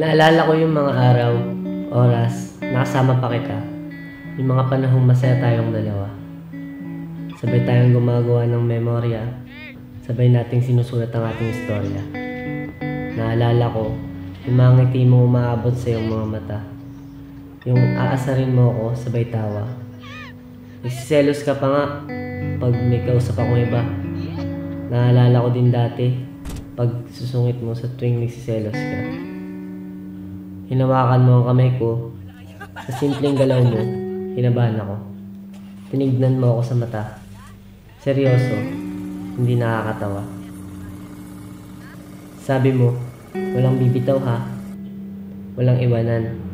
Naalala ko yung mga araw, oras, nakasama pa kita. Yung mga panahong masaya tayong dalawa. Sabay tayong gumagawa ng memorya. Sabay nating sinusulat ang ating istorya. Naalala ko, yung mga ngiti mo umaabot sa iyong mga mata. Yung aasarin mo ako, sabay tawa. Nagsiselos ka pa nga pag may kausap akong iba. Naalala ko din dati, pag susungit mo sa tuwing nagsiselos ka. Hinawakan mo ang kamay ko. Sa simpleng galaw mo, hinabahan ako. Tinignan mo ako sa mata. Seryoso, hindi nakakatawa. Sabi mo, walang bibitaw ha. Walang iwanan.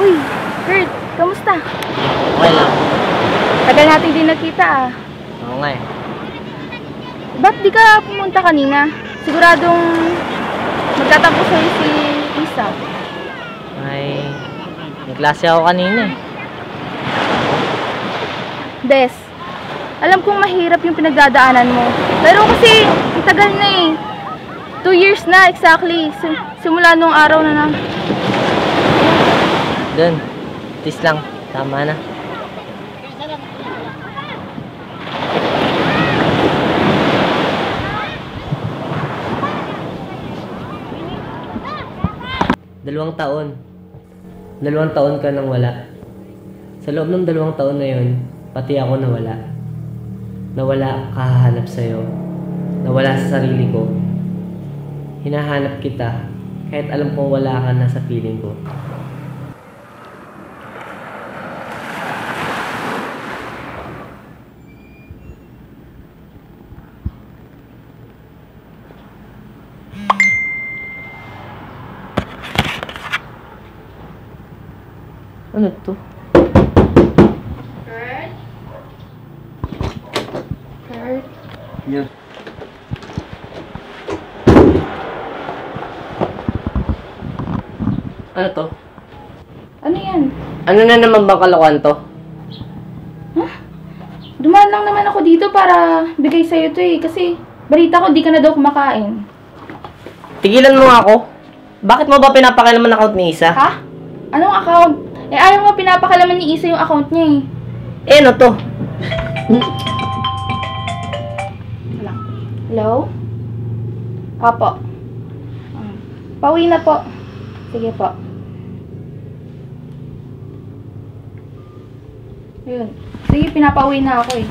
Uy, Kurt, kamusta? Okay lang. Tagal natin din nakita ah. Oo nga eh. Ba't di ka pumunta kanina? Siguradong magtatapos sa'yo si Isa. Ay, may klase ako kanina eh. Des, alam kong mahirap yung pinagdadaanan mo. Pero kasi, ang tagal na eh. Two years na, exactly. Sim- simula nung araw na na. Doon, tis lang. Tama na. Dalawang taon. Dalawang taon ka nang wala. Sa loob ng dalawang taon na yun, pati ako nawala. Nawala kahahanap sa'yo. Nawala sa sarili ko. Hinahanap kita kahit alam kong wala ka na sa piling ko. Ano to? Kurt? Kurt? Yun. Ano to? Ano yan? Ano na naman bang kalokohan to? Dumaan lang naman ako dito para bigay sa'yo to eh. Kasi balita ko di ka na daw kumakain. Tigilan mo nga ako. Bakit mo ba pinapakailaman account ni Isa? Ha? Anong account? Eh ayaw nga pinapakalaman ni Isa yung account niya eh. Eh, ano to? Wala. Hello? Apo. Ah, Pauwi na po. Sige po. Ayun. Sige, pinapauwi na ako eh.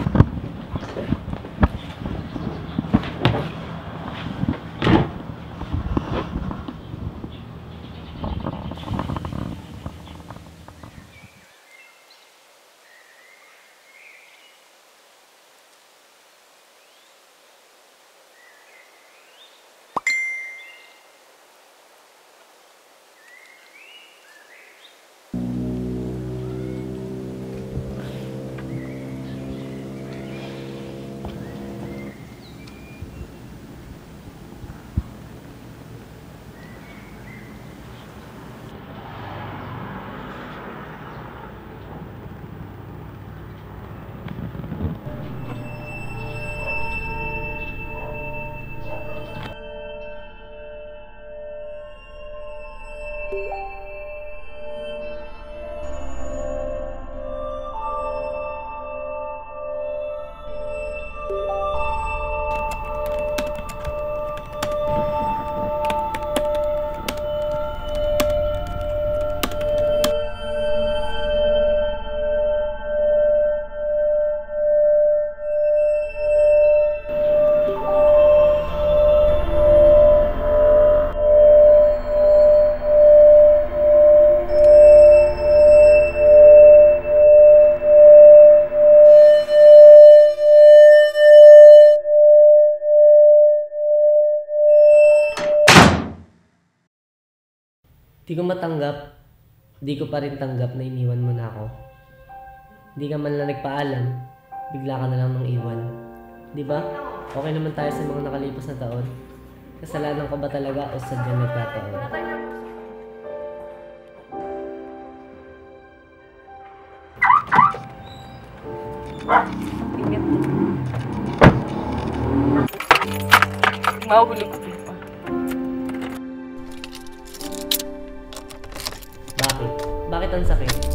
Ko matanggap. Di ko pa rin tanggap na iniwan mo na ako. Di ka man lang nagpaalam. Bigla ka na lang nang iwan. Di ba? Okay naman tayo sa mga nakalipas na taon. Kasalanan ko ba talaga o sadyang nagkataon? Mahulog ko Bakit ang